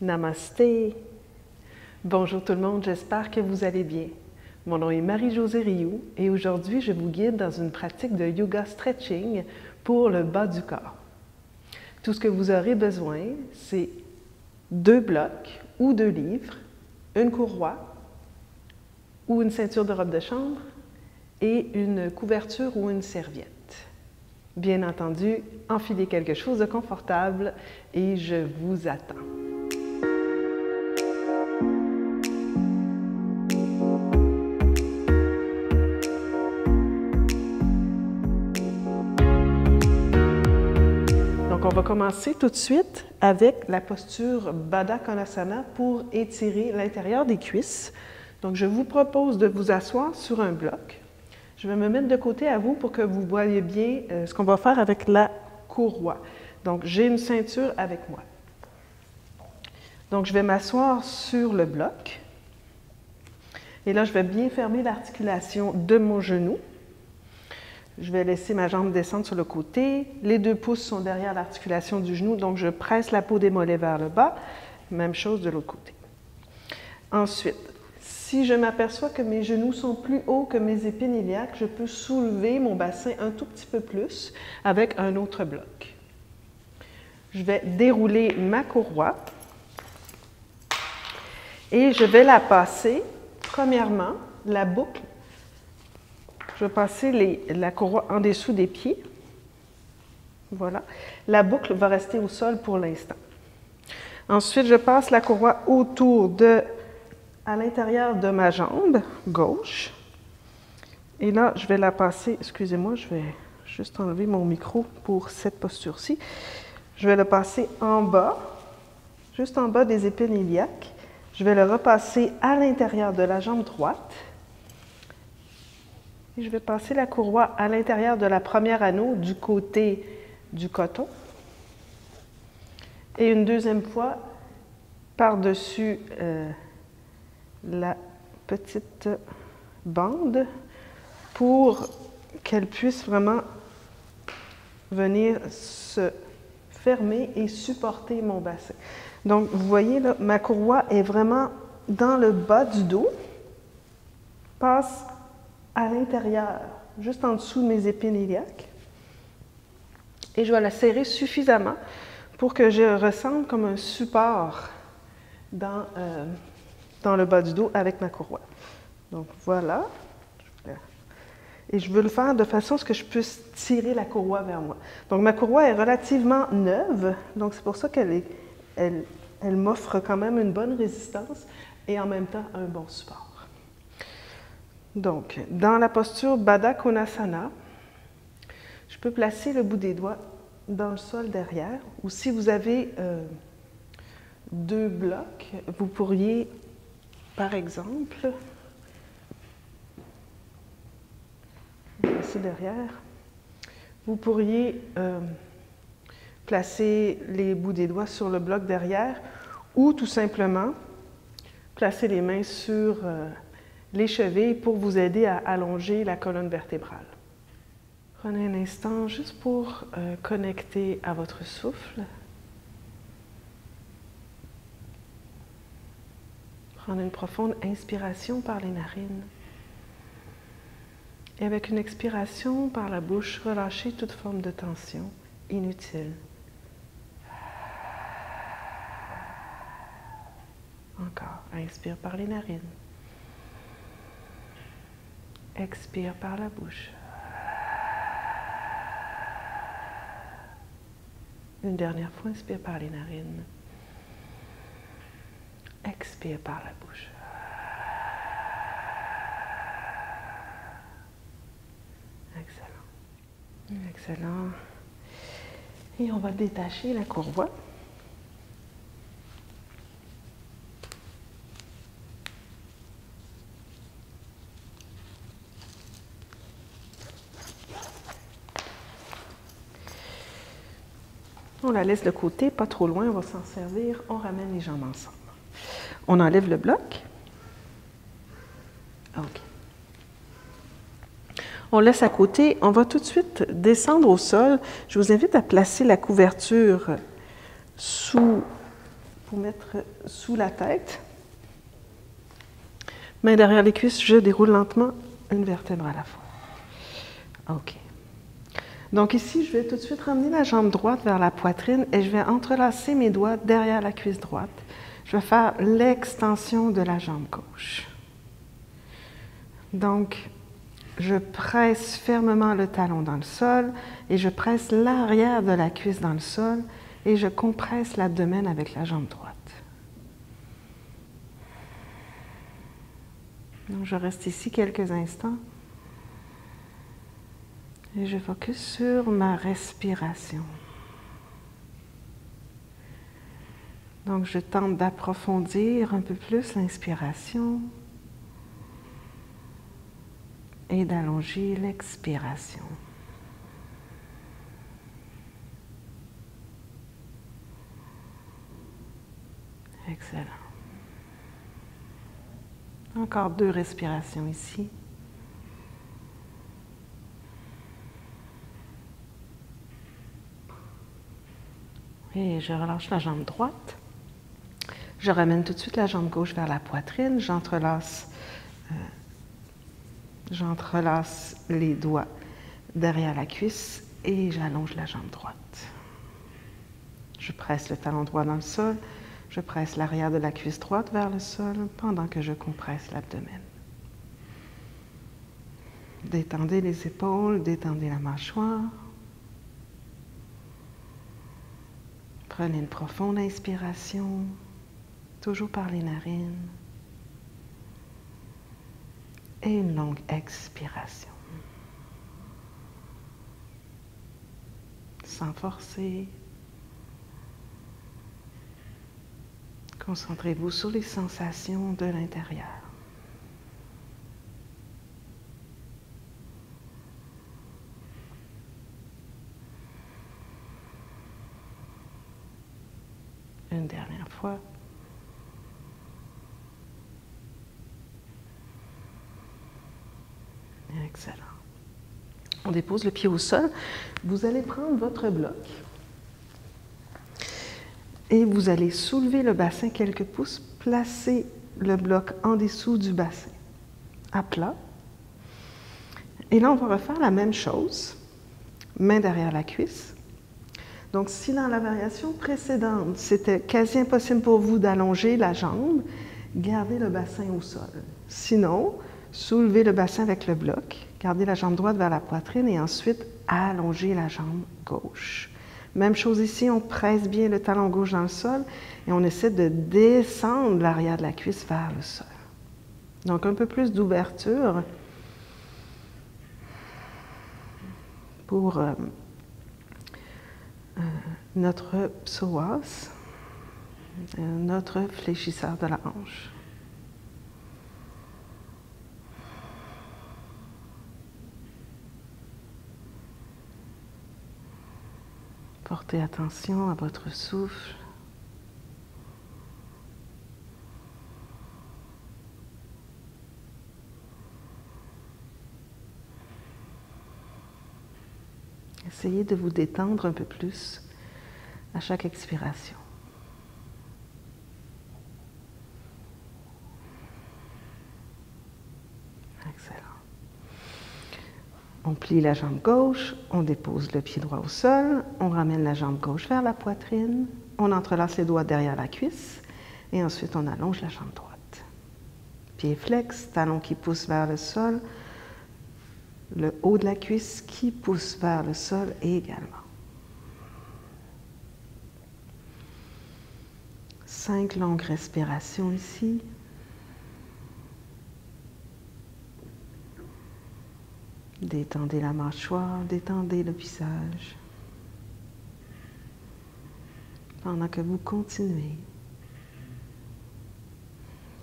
Namasté. Bonjour tout le monde, j'espère que vous allez bien. Mon nom est Marie-Josée Rioux et aujourd'hui je vous guide dans une pratique de yoga stretching pour le bas du corps. Tout ce que vous aurez besoin, c'est deux blocs ou deux livres, une courroie ou une ceinture de robe de chambre et une couverture ou une serviette. Bien entendu, enfilez quelque chose de confortable et je vous attends. Commencer tout de suite avec la posture Baddha Konasana pour étirer l'intérieur des cuisses. Donc, je vous propose de vous asseoir sur un bloc. Je vais me mettre de côté à vous pour que vous voyez bien euh, ce qu'on va faire avec la courroie. Donc, j'ai une ceinture avec moi. Donc, je vais m'asseoir sur le bloc. Et là, je vais bien fermer l'articulation de mon genou. Je vais laisser ma jambe descendre sur le côté. Les deux pouces sont derrière l'articulation du genou, donc je presse la peau des mollets vers le bas. Même chose de l'autre côté. Ensuite, si je m'aperçois que mes genoux sont plus hauts que mes épines iliaques, je peux soulever mon bassin un tout petit peu plus avec un autre bloc. Je vais dérouler ma courroie et je vais la passer, premièrement, la boucle. Je vais passer la courroie en dessous des pieds. Voilà. La boucle va rester au sol pour l'instant. Ensuite, je passe la courroie autour de à l'intérieur de ma jambe gauche. Et là, je vais la passer, excusez-moi, je vais juste enlever mon micro pour cette posture-ci. Je vais le passer en bas, juste en bas des épines iliaques. Je vais le repasser à l'intérieur de la jambe droite. Je vais passer la courroie à l'intérieur de la première anneau du côté du coton. Et une deuxième fois par-dessus euh, la petite bande pour qu'elle puisse vraiment venir se fermer et supporter mon bassin. Donc, vous voyez, là, ma courroie est vraiment dans le bas du dos, passe à l'intérieur, juste en dessous de mes épines iliaques. Et je vais la serrer suffisamment pour que je ressente comme un support dans, euh, dans le bas du dos avec ma courroie. Donc voilà. Et je veux le faire de façon à ce que je puisse tirer la courroie vers moi. Donc ma courroie est relativement neuve, donc c'est pour ça qu'elle elle, elle m'offre quand même une bonne résistance et en même temps un bon support. Donc, dans la posture Baddha Konasana, je peux placer le bout des doigts dans le sol derrière, ou si vous avez euh, deux blocs, vous pourriez par exemple, derrière, vous pourriez euh, placer les bouts des doigts sur le bloc derrière ou tout simplement placer les mains sur euh, les chevilles pour vous aider à allonger la colonne vertébrale. Prenez un instant juste pour euh, connecter à votre souffle. Prendre une profonde inspiration par les narines. Et avec une expiration par la bouche, relâchez toute forme de tension inutile. Encore. Inspire par les narines. Expire par la bouche. Une dernière fois, inspire par les narines. Expire par la bouche. Excellent. Excellent. Et on va détacher la courroie. On la laisse de côté, pas trop loin, on va s'en servir, on ramène les jambes ensemble. On enlève le bloc. OK. On laisse à côté. On va tout de suite descendre au sol. Je vous invite à placer la couverture sous pour mettre sous la tête. Main derrière les cuisses, je déroule lentement une vertèbre à la fois. OK. Donc ici, je vais tout de suite ramener la jambe droite vers la poitrine et je vais entrelacer mes doigts derrière la cuisse droite. Je vais faire l'extension de la jambe gauche. Donc, je presse fermement le talon dans le sol et je presse l'arrière de la cuisse dans le sol et je compresse l'abdomen avec la jambe droite. Donc, je reste ici quelques instants et je focus sur ma respiration. Donc, je tente d'approfondir un peu plus l'inspiration et d'allonger l'expiration. Excellent. Encore deux respirations ici. Et je relâche la jambe droite. Je ramène tout de suite la jambe gauche vers la poitrine. J'entrelace, euh, j'entrelace les doigts derrière la cuisse et j'allonge la jambe droite. Je presse le talon droit dans le sol. Je presse l'arrière de la cuisse droite vers le sol pendant que je compresse l'abdomen. Détendez les épaules, détendez la mâchoire. Prenez une profonde inspiration, toujours par les narines. Et une longue expiration. Sans forcer, Concentrez-vous sur les sensations de l'intérieur. Une dernière fois. Excellent. On dépose le pied au sol. Vous allez prendre votre bloc et vous allez soulever le bassin quelques pouces, placer le bloc en dessous du bassin, à plat. Et là, on va refaire la même chose, main derrière la cuisse. Donc, si dans la variation précédente, c'était quasi impossible pour vous d'allonger la jambe, gardez le bassin au sol. Sinon, soulevez le bassin avec le bloc, gardez la jambe droite vers la poitrine et ensuite allongez la jambe gauche. Même chose ici, on presse bien le talon gauche dans le sol et on essaie de descendre l'arrière de la cuisse vers le sol. Donc un peu plus d'ouverture pour euh, notre psoas, euh, notre fléchisseur de la hanche. Portez attention à votre souffle. Essayez de vous détendre un peu plus à chaque expiration. On plie la jambe gauche, on dépose le pied droit au sol, on ramène la jambe gauche vers la poitrine, on entrelace les doigts derrière la cuisse et ensuite on allonge la jambe droite. Pied flex, talon qui pousse vers le sol, le haut de la cuisse qui pousse vers le sol également. Cinq longues respirations ici. Détendez la mâchoire, détendez le visage. Pendant que vous continuez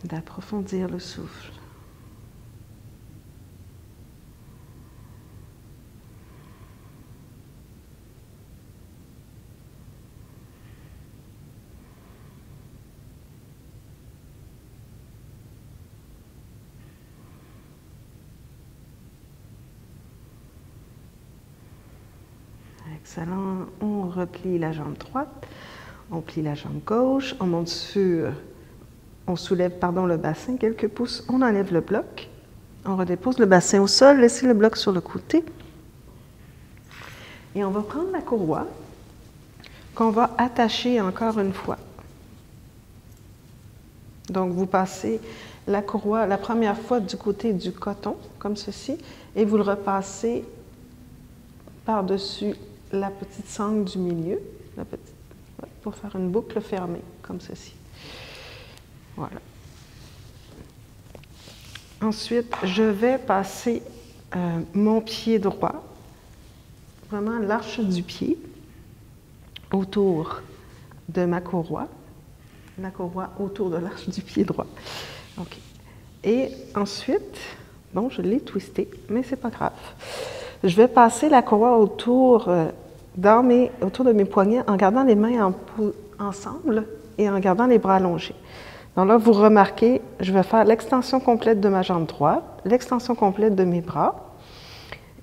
d'approfondir le souffle. On replie la jambe droite. On plie la jambe gauche, on monte sur, on soulève pardon, le bassin quelques pouces, on enlève le bloc, on redépose le bassin au sol, laissez le bloc sur le côté. Et on va prendre la courroie qu'on va attacher encore une fois. Donc vous passez la courroie la première fois du côté du coton, comme ceci, et vous le repassez par-dessus la petite sangle du milieu, la petite, pour faire une boucle fermée, comme ceci. Voilà. Ensuite, je vais passer euh, mon pied droit, vraiment l'arche du pied, autour de ma courroie, la courroie autour de l'arche du pied droit. Et ensuite, bon, je l'ai twisté, mais c'est pas grave. Je vais passer la courroie autour, euh, autour de mes poignets en gardant les mains ensemble et en gardant les bras allongés. Donc là, vous remarquez, je vais faire l'extension complète de ma jambe droite, l'extension complète de mes bras.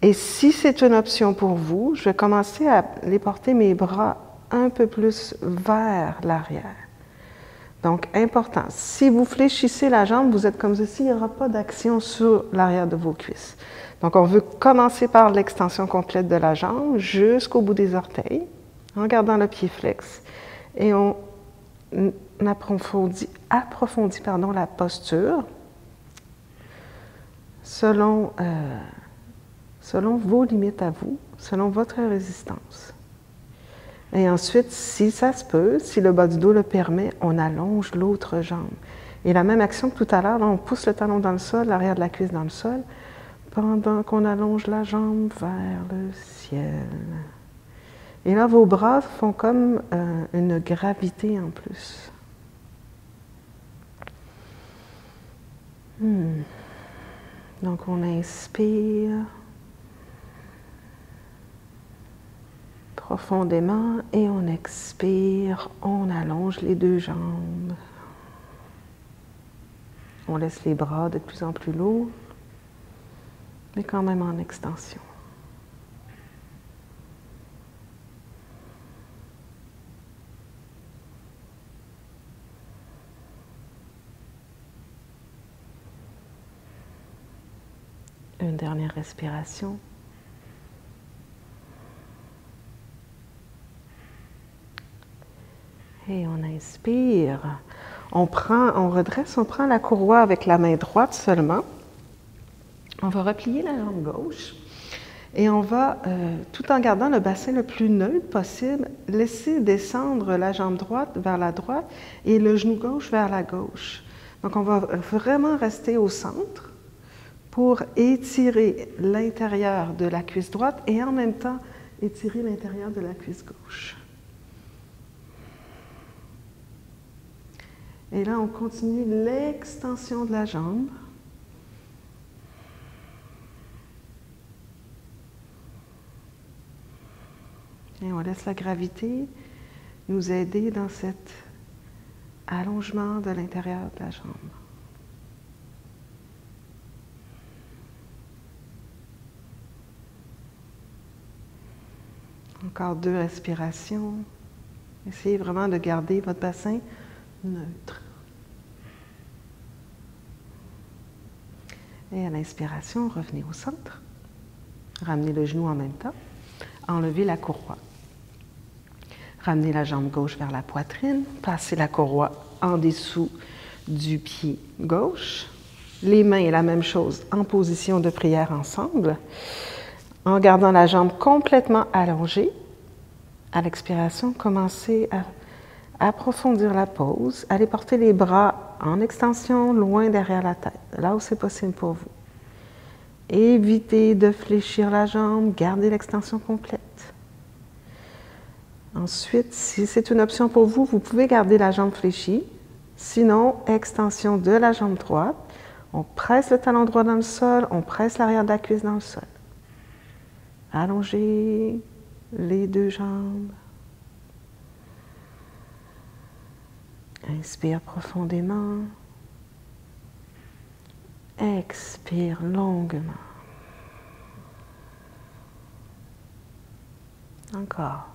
Et si c'est une option pour vous, je vais commencer à les porter mes bras un peu plus vers l'arrière. Donc, important. Si vous fléchissez la jambe, vous êtes comme ceci, il n'y aura pas d'action sur l'arrière de vos cuisses. Donc, on veut commencer par l'extension complète de la jambe jusqu'au bout des orteils, en gardant le pied flex. Et on approfondit, approfondit pardon, la posture selon, euh, selon vos limites à vous, selon votre résistance. Et ensuite, si ça se peut, si le bas du dos le permet, on allonge l'autre jambe. Et la même action que tout à l'heure, on pousse le talon dans le sol, l'arrière de la cuisse dans le sol, pendant qu'on allonge la jambe vers le ciel. Et là, vos bras font comme euh, une gravité en plus. Hmm. Donc, on inspire. profondément et on expire, on allonge les deux jambes. On laisse les bras de plus en plus lourds, mais quand même en extension. Une dernière respiration. Et on inspire. On prend, on redresse, on prend la courroie avec la main droite seulement. On va replier la jambe gauche et on va, euh, tout en gardant le bassin le plus neutre possible, laisser descendre la jambe droite vers la droite et le genou gauche vers la gauche. Donc on va vraiment rester au centre pour étirer l'intérieur de la cuisse droite et en même temps étirer l'intérieur de la cuisse gauche. Et là, on continue l'extension de la jambe. Et on laisse la gravité nous aider dans cet allongement de l'intérieur de la jambe. Encore deux respirations. Essayez vraiment de garder votre bassin neutre. Et à l'inspiration, revenez au centre. Ramenez le genou en même temps. Enlevez la courroie. Ramenez la jambe gauche vers la poitrine. Passez la courroie en dessous du pied gauche. Les mains, la même chose, en position de prière ensemble. En gardant la jambe complètement allongée. À l'expiration, commencez à approfondir la pose, allez porter les bras en extension loin derrière la tête, là où c'est possible pour vous. Évitez de fléchir la jambe, gardez l'extension complète. Ensuite, si c'est une option pour vous, vous pouvez garder la jambe fléchie. Sinon, extension de la jambe droite. On presse le talon droit dans le sol, on presse l'arrière de la cuisse dans le sol. Allongez les deux jambes. Inspire profondément. Expire longuement. Encore.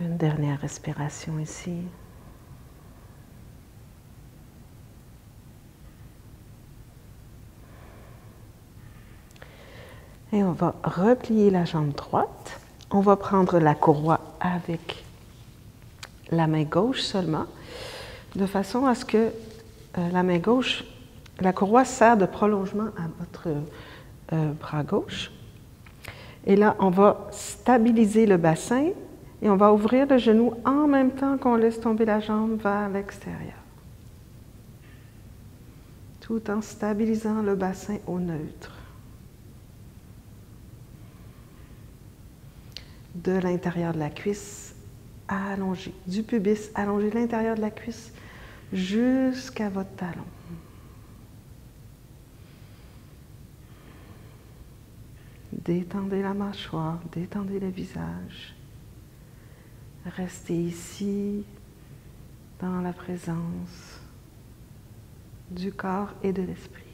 Une dernière respiration ici. Et on va replier la jambe droite. On va prendre la courroie avec la main gauche seulement, de façon à ce que euh, la main gauche, la courroie sert de prolongement à votre euh, bras gauche. Et là, on va stabiliser le bassin et on va ouvrir le genou en même temps qu'on laisse tomber la jambe vers l'extérieur. Tout en stabilisant le bassin au neutre. De l'intérieur de la cuisse, allongé. Du pubis, allongé l'intérieur de la cuisse jusqu'à votre talon. Détendez la mâchoire, détendez le visage. Restez ici dans la présence du corps et de l'esprit.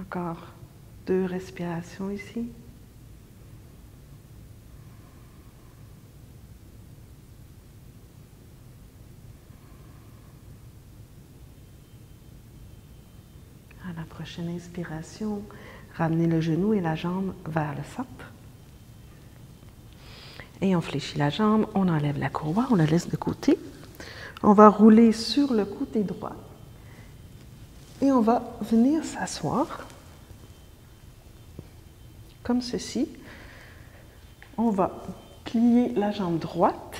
Encore deux respirations ici. Prochaine inspiration, ramenez le genou et la jambe vers le centre. Et on fléchit la jambe, on enlève la courroie, on la laisse de côté. On va rouler sur le côté droit. Et on va venir s'asseoir comme ceci. On va plier la jambe droite.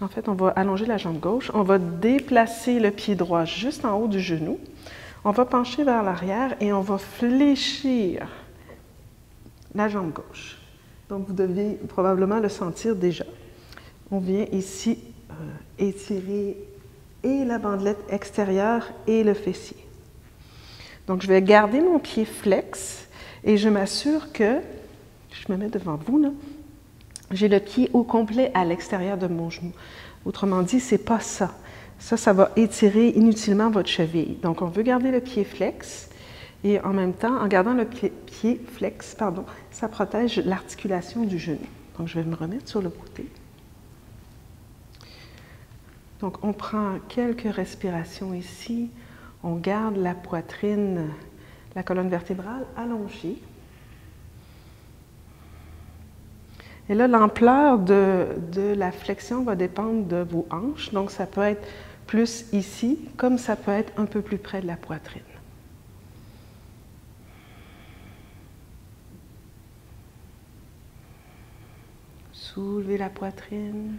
En fait, on va allonger la jambe gauche. On va déplacer le pied droit juste en haut du genou. On va pencher vers l'arrière et on va fléchir la jambe gauche. Donc, vous devez probablement le sentir déjà. On vient ici euh, étirer et la bandelette extérieure et le fessier. Donc, je vais garder mon pied flex et je m'assure que, je me mets devant vous, là, j'ai le pied au complet à l'extérieur de mon genou. Autrement dit, c'est pas ça. Ça, ça va étirer inutilement votre cheville. Donc, on veut garder le pied flex et en même temps, en gardant le pied, flex, pardon, ça protège l'articulation du genou. Donc, je vais me remettre sur le côté. Donc, on prend quelques respirations ici. On garde la poitrine, la colonne vertébrale allongée. Et là, l'ampleur de, de, la flexion va dépendre de vos hanches. Donc, ça peut être plus ici, comme ça peut être un peu plus près de la poitrine. Soulevez la poitrine.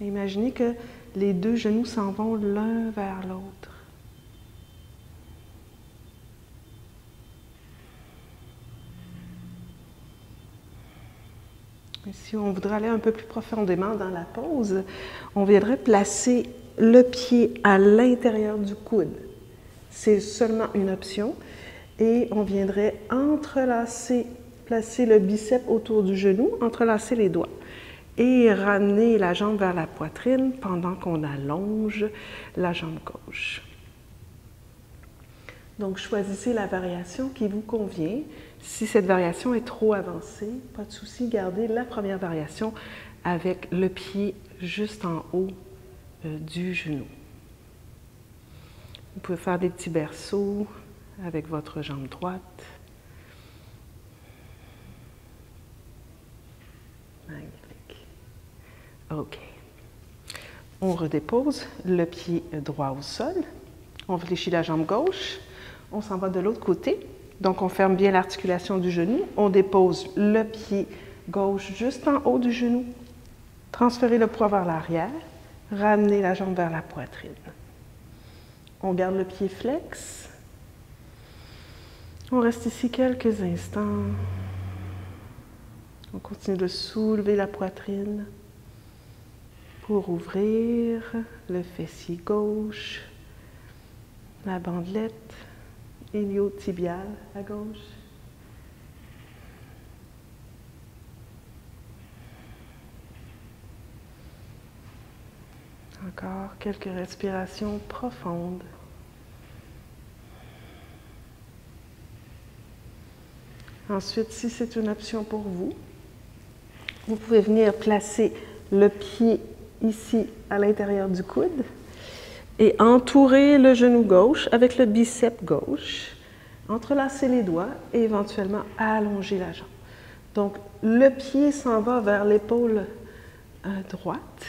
imaginez que les deux genoux s'en vont l'un vers l'autre. Si on voudrait aller un peu plus profondément dans la pose, on viendrait placer le pied à l'intérieur du coude. C'est seulement une option. Et on viendrait entrelacer, placer le biceps autour du genou, entrelacer les doigts et ramener la jambe vers la poitrine pendant qu'on allonge la jambe gauche. Donc, choisissez la variation qui vous convient. Si cette variation est trop avancée, pas de souci, gardez la première variation avec le pied juste en haut euh, du genou. Vous pouvez faire des petits berceaux avec votre jambe droite. Magnifique. OK. On redépose le pied droit au sol. On fléchit la jambe gauche. On s'en va de l'autre côté. Donc, on ferme bien l'articulation du genou. On dépose le pied gauche juste en haut du genou. Transférez le poids vers l'arrière. Ramenez la jambe vers la poitrine. On garde le pied flex. On reste ici quelques instants. On continue de soulever la poitrine pour ouvrir le fessier gauche, la bandelette iliotibial à gauche. Encore quelques respirations profondes. Ensuite, si c'est une option pour vous, vous pouvez venir placer le pied ici à l'intérieur du coude et entourer le genou gauche avec le biceps gauche, entrelacer les doigts et éventuellement allonger la jambe. Donc, le pied s'en va vers l'épaule euh, droite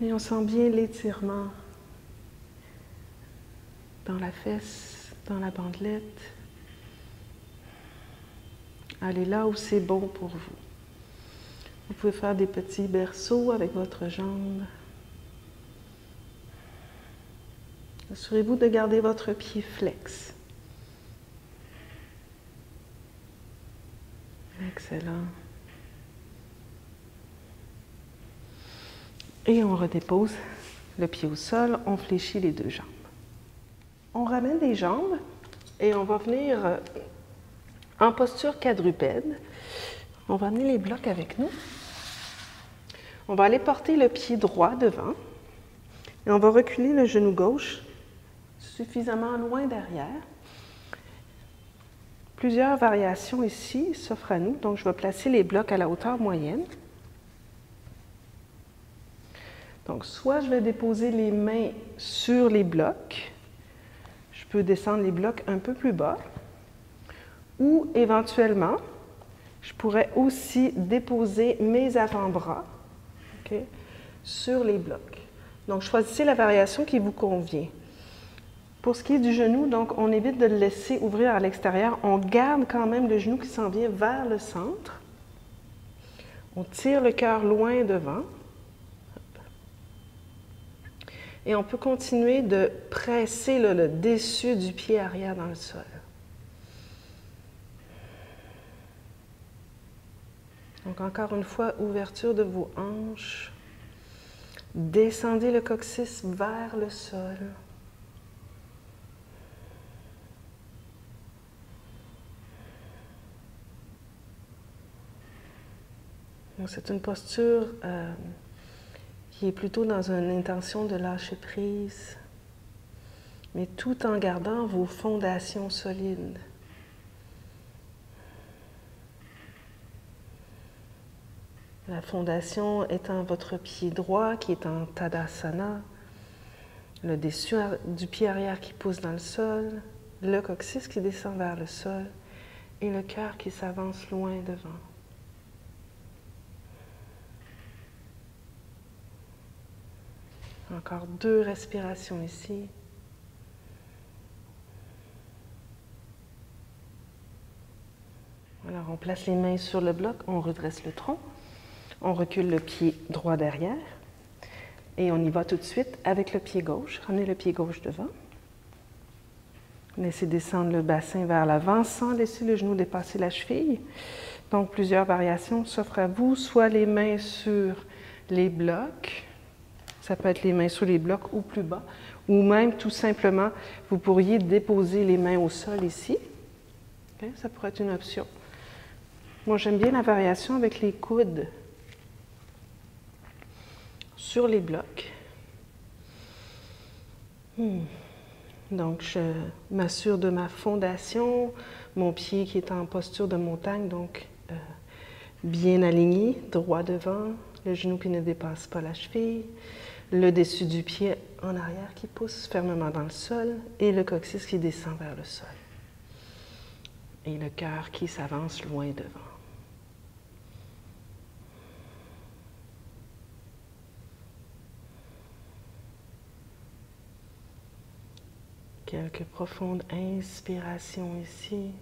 et on sent bien l'étirement dans la fesse, dans la bandelette. Allez là où c'est bon pour vous. Vous pouvez faire des petits berceaux avec votre jambe. Assurez-vous de garder votre pied flex. Excellent. Et on redépose le pied au sol, on fléchit les deux jambes. On ramène les jambes et on va venir euh, en posture quadrupède. On va amener les blocs avec nous. On va aller porter le pied droit devant et on va reculer le genou gauche suffisamment loin derrière. Plusieurs variations ici s'offrent à nous, donc je vais placer les blocs à la hauteur moyenne. Donc, soit je vais déposer les mains sur les blocs, je peux descendre les blocs un peu plus bas, ou éventuellement, je pourrais aussi déposer mes avant-bras sur les blocs. Donc, choisissez la variation qui vous convient. Pour ce qui est du genou, donc, on évite de le laisser ouvrir à l'extérieur. On garde quand même le genou qui s'en vient vers le centre. On tire le cœur loin devant. Et on peut continuer de presser le dessus du pied arrière dans le sol. Donc encore une fois, ouverture de vos hanches. Descendez le coccyx vers le sol. C'est une posture euh, qui est plutôt dans une intention de lâcher prise, mais tout en gardant vos fondations solides. La fondation étant votre pied droit qui est en Tadasana, le dessus du pied arrière qui pousse dans le sol, le coccyx qui descend vers le sol et le cœur qui s'avance loin devant. Encore deux respirations ici. Alors, on place les mains sur le bloc, on redresse le tronc, on recule le pied droit derrière et on y va tout de suite avec le pied gauche. Ramenez le pied gauche devant. Laissez descendre le bassin vers l'avant sans laisser le genou dépasser la cheville. Donc, plusieurs variations s'offrent à vous, soit les mains sur les blocs, ça peut être les mains sur les blocs ou plus bas. Ou même, tout simplement, vous pourriez déposer les mains au sol ici. Ça pourrait être une option. Moi, j'aime bien la variation avec les coudes sur les blocs. Hmm. Donc, je m'assure de ma fondation, mon pied qui est en posture de montagne, donc euh, bien aligné, droit devant, le genou qui ne dépasse pas la cheville le dessus du pied en arrière qui pousse fermement dans le sol et le coccyx qui descend vers le sol. Et le cœur qui s'avance loin devant. Quelques profondes inspirations ici.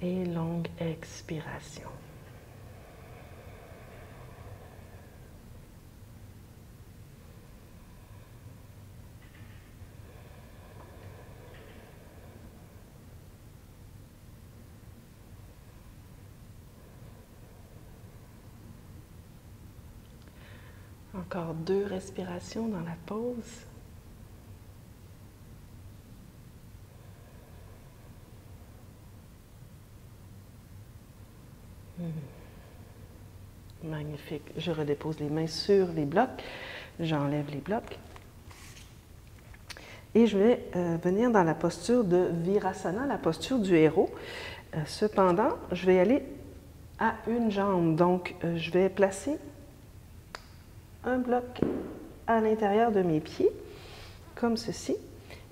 Et longue expiration. Encore deux respirations dans la pause. Hmm. Magnifique. Je redépose les mains sur les blocs. J'enlève les blocs. Et je vais euh, venir dans la posture de Virasana, la posture du héros. Euh, cependant, je vais aller à une jambe. Donc, euh, je vais placer un bloc à l'intérieur de mes pieds, comme ceci.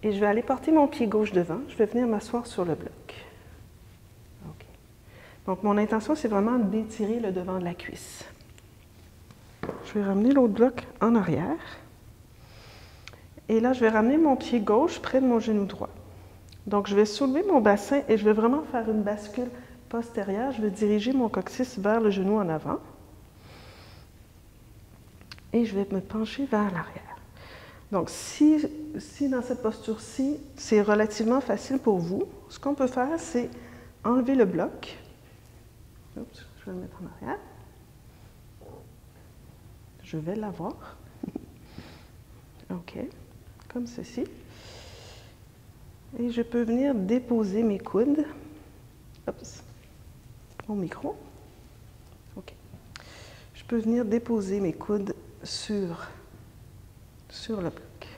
Et je vais aller porter mon pied gauche devant. Je vais venir m'asseoir sur le bloc. Donc, mon intention, c'est vraiment d'étirer le devant de la cuisse. Je vais ramener l'autre bloc en arrière. Et là, je vais ramener mon pied gauche près de mon genou droit. Donc, je vais soulever mon bassin et je vais vraiment faire une bascule postérieure. Je vais diriger mon coccyx vers le genou en avant. Et je vais me pencher vers l'arrière. Donc, si, si dans cette posture-ci, c'est relativement facile pour vous, ce qu'on peut faire, c'est enlever le bloc. Oups, je vais le mettre en arrière. Je vais l'avoir. OK, comme ceci. Et je peux venir déposer mes coudes. Oups, mon micro. OK. Je peux venir déposer mes coudes sur, sur le bloc.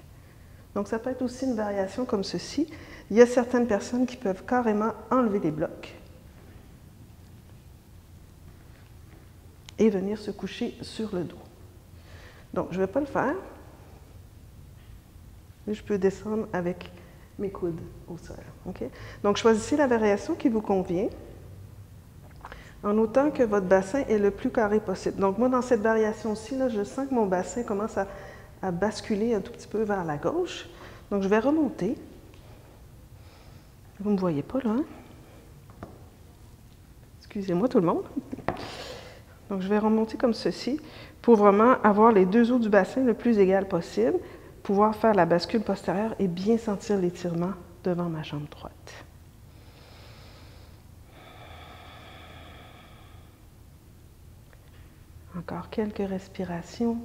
Donc, ça peut être aussi une variation comme ceci. Il y a certaines personnes qui peuvent carrément enlever les blocs et venir se coucher sur le dos. Donc, je ne vais pas le faire, mais je peux descendre avec mes coudes au sol. Donc, choisissez la variation qui vous convient en autant que votre bassin est le plus carré possible. Donc, moi, dans cette variation-ci, je sens que mon bassin commence à, basculer un tout petit peu vers la gauche. Donc, je vais remonter. Vous ne me voyez pas, là. Hein? Excusez-moi, tout le monde. Donc, je vais remonter comme ceci pour vraiment avoir les deux os du bassin le plus égal possible, pouvoir faire la bascule postérieure et bien sentir l'étirement devant ma jambe droite. Encore quelques respirations.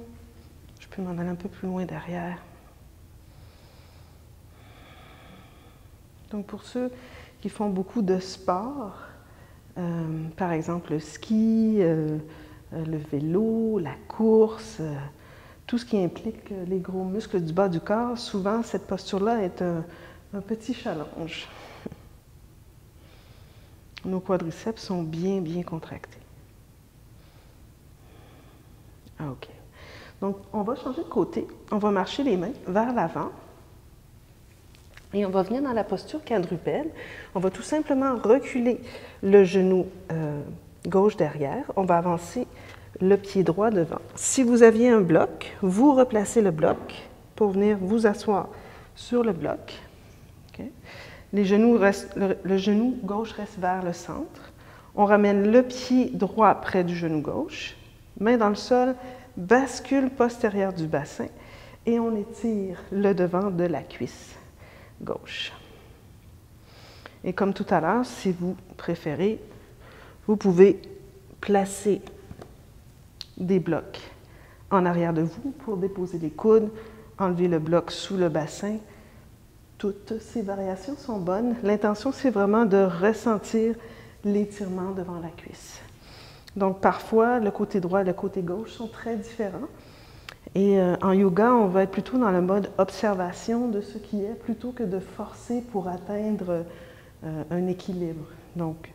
Je peux m'en aller un peu plus loin derrière. Donc pour ceux qui font beaucoup de sport, euh, par exemple le ski, euh, euh, le vélo, la course, tout ce qui implique les gros muscles du bas du corps, souvent cette posture-là est un, un petit challenge. Nos quadriceps sont bien, bien contractés. Ah, OK. Donc, on va changer de côté. On va marcher les mains vers l'avant. Et on va venir dans la posture quadrupède. On va tout simplement reculer le genou euh, gauche derrière. On va avancer le pied droit devant. Si vous aviez un bloc, vous replacez le bloc pour venir vous asseoir sur le bloc. Les genoux le, genou gauche reste vers le centre. On ramène le pied droit près du genou gauche, main dans le sol, bascule postérieure du bassin et on étire le devant de la cuisse gauche. Et comme tout à l'heure, si vous préférez, vous pouvez placer des blocs en arrière de vous pour déposer les coudes, enlever le bloc sous le bassin. Toutes ces variations sont bonnes. L'intention, c'est vraiment de ressentir l'étirement devant la cuisse. Donc parfois, le côté droit et le côté gauche sont très différents. Et euh, en yoga, on va être plutôt dans le mode observation de ce qui est plutôt que de forcer pour atteindre euh, un équilibre. Donc,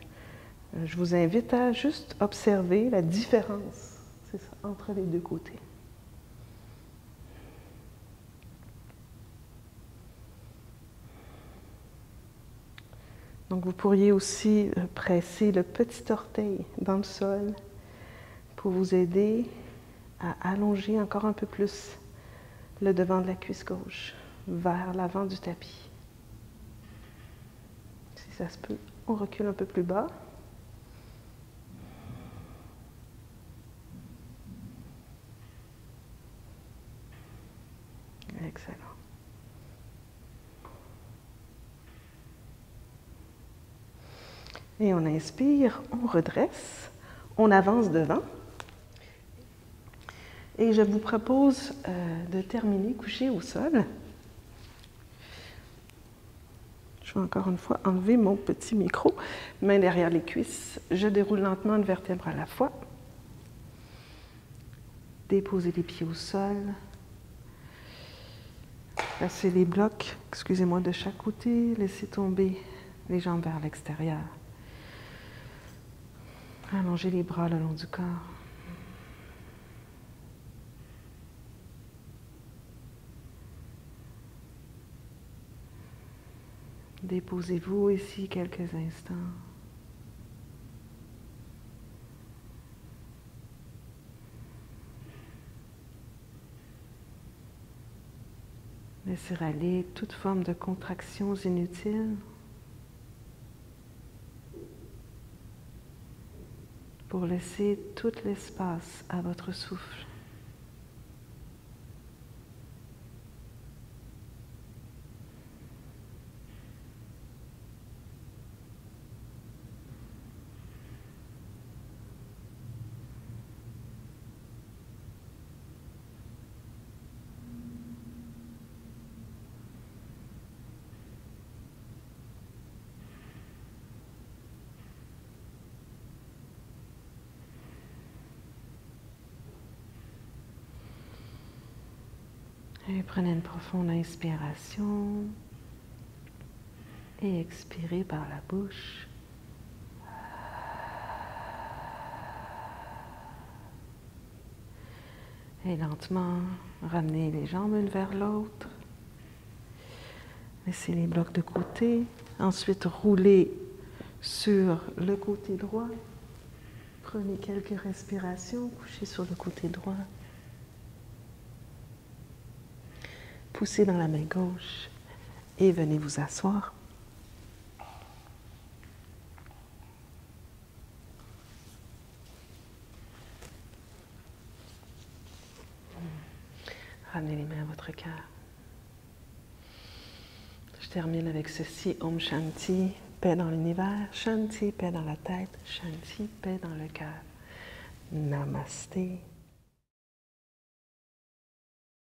euh, je vous invite à juste observer la différence entre les deux côtés. Donc, vous pourriez aussi presser le petit orteil dans le sol pour vous aider à allonger encore un peu plus le devant de la cuisse gauche vers l'avant du tapis. Si ça se peut, on recule un peu plus bas. Excellent. Et on inspire, on redresse, on avance devant. Et je vous propose euh, de terminer couché au sol. Je vais encore une fois enlever mon petit micro, main derrière les cuisses. Je déroule lentement une vertèbre à la fois. Déposez les pieds au sol. Placez les blocs, excusez-moi, de chaque côté. Laissez tomber les jambes vers l'extérieur. Allongez les bras le long du corps. Déposez-vous ici quelques instants. Laissez aller toute forme de contractions inutiles pour laisser tout l'espace à votre souffle. Prenez une profonde inspiration et expirez par la bouche. Et lentement, ramenez les jambes une vers l'autre. Laissez les blocs de côté. Ensuite, roulez sur le côté droit. Prenez quelques respirations, couchez sur le côté droit. Poussez dans la main gauche et venez vous asseoir. Ramenez les mains à votre cœur. Je termine avec ceci, Om Shanti, paix dans l'univers, Shanti, paix dans la tête, Shanti, paix dans le cœur. Namaste.